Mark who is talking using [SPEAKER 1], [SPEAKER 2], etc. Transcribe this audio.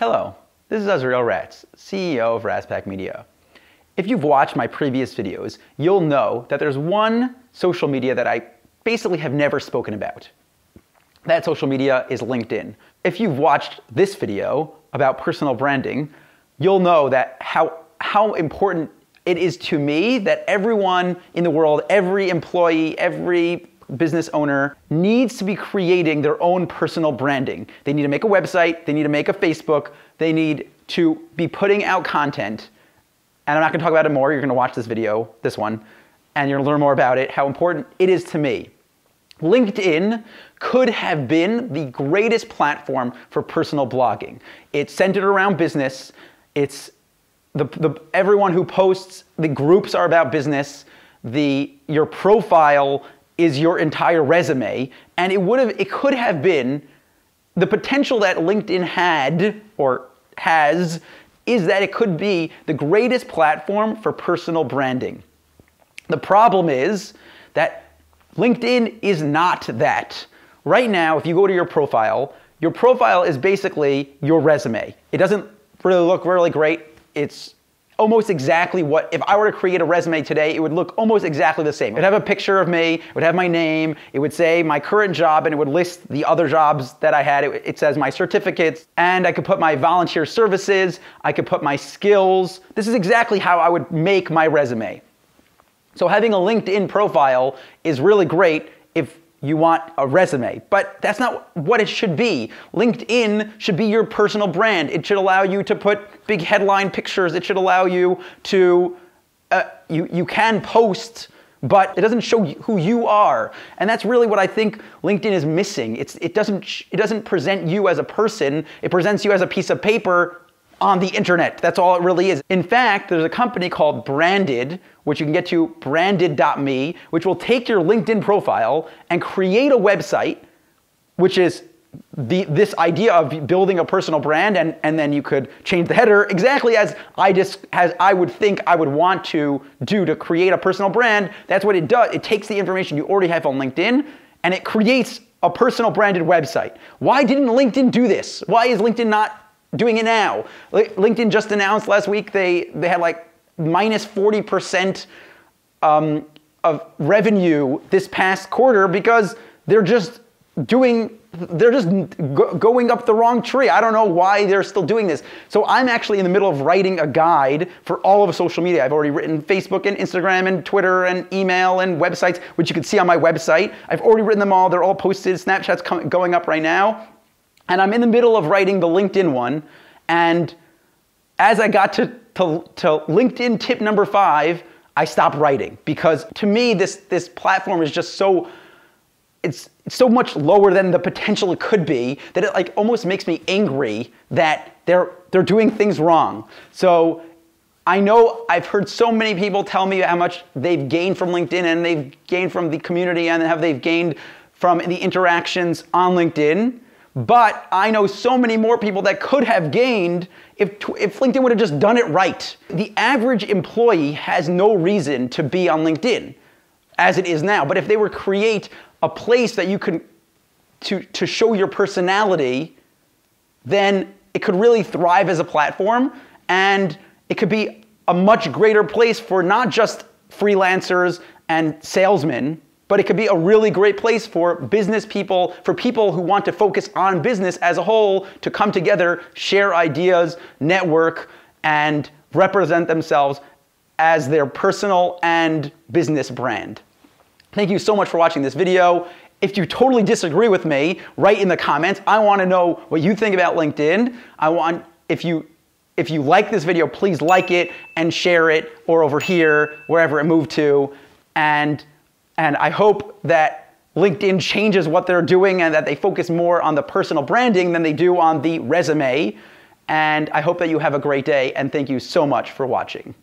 [SPEAKER 1] Hello, this is Azriel Ratz, CEO of Ratz Pack Media. If you've watched my previous videos, you'll know that there's one social media that I basically have never spoken about. That social media is LinkedIn. If you've watched this video about personal branding, you'll know that how, how important it is to me that everyone in the world, every employee, every business owner needs to be creating their own personal branding. They need to make a website, they need to make a Facebook, they need to be putting out content. And I'm not gonna talk about it more, you're gonna watch this video, this one, and you're gonna learn more about it, how important it is to me. LinkedIn could have been the greatest platform for personal blogging. It's centered around business. It's the, the, everyone who posts, the groups are about business. The, your profile is your entire resume. And it would have, it could have been the potential that LinkedIn had or has is that it could be the greatest platform for personal branding. The problem is that LinkedIn is not that. Right now, if you go to your profile, your profile is basically your resume. It doesn't really look really great. It's almost exactly what, if I were to create a resume today, it would look almost exactly the same. It would have a picture of me, it would have my name, it would say my current job, and it would list the other jobs that I had. It, it says my certificates, and I could put my volunteer services, I could put my skills. This is exactly how I would make my resume. So having a LinkedIn profile is really great if you want a resume, but that's not what it should be. LinkedIn should be your personal brand. It should allow you to put big headline pictures. It should allow you to, uh, you, you can post, but it doesn't show who you are. And that's really what I think LinkedIn is missing. It's, it, doesn't, it doesn't present you as a person, it presents you as a piece of paper on the internet. That's all it really is. In fact, there's a company called Branded, which you can get to branded.me, which will take your LinkedIn profile and create a website, which is the, this idea of building a personal brand, and, and then you could change the header exactly as I just as I would think I would want to do to create a personal brand. That's what it does. It takes the information you already have on LinkedIn and it creates a personal branded website. Why didn't LinkedIn do this? Why is LinkedIn not doing it now. LinkedIn just announced last week they, they had like minus 40% um, of revenue this past quarter because they're just doing they're just go going up the wrong tree. I don't know why they're still doing this. So I'm actually in the middle of writing a guide for all of social media. I've already written Facebook and Instagram and Twitter and email and websites, which you can see on my website. I've already written them all. They're all posted. Snapchat's going up right now. And I'm in the middle of writing the LinkedIn one. And as I got to, to, to LinkedIn tip number five, I stopped writing because to me, this, this platform is just so, it's, it's so much lower than the potential it could be that it like almost makes me angry that they're, they're doing things wrong. So I know I've heard so many people tell me how much they've gained from LinkedIn and they've gained from the community and have they've gained from the interactions on LinkedIn. But I know so many more people that could have gained if, if LinkedIn would have just done it right. The average employee has no reason to be on LinkedIn as it is now. But if they were create a place that you could to, to show your personality, then it could really thrive as a platform and it could be a much greater place for not just freelancers and salesmen, but it could be a really great place for business people, for people who want to focus on business as a whole to come together, share ideas, network, and represent themselves as their personal and business brand. Thank you so much for watching this video. If you totally disagree with me, write in the comments. I want to know what you think about LinkedIn. I want, if you if you like this video, please like it and share it or over here, wherever it moved to. And and I hope that LinkedIn changes what they're doing and that they focus more on the personal branding than they do on the resume. And I hope that you have a great day and thank you so much for watching.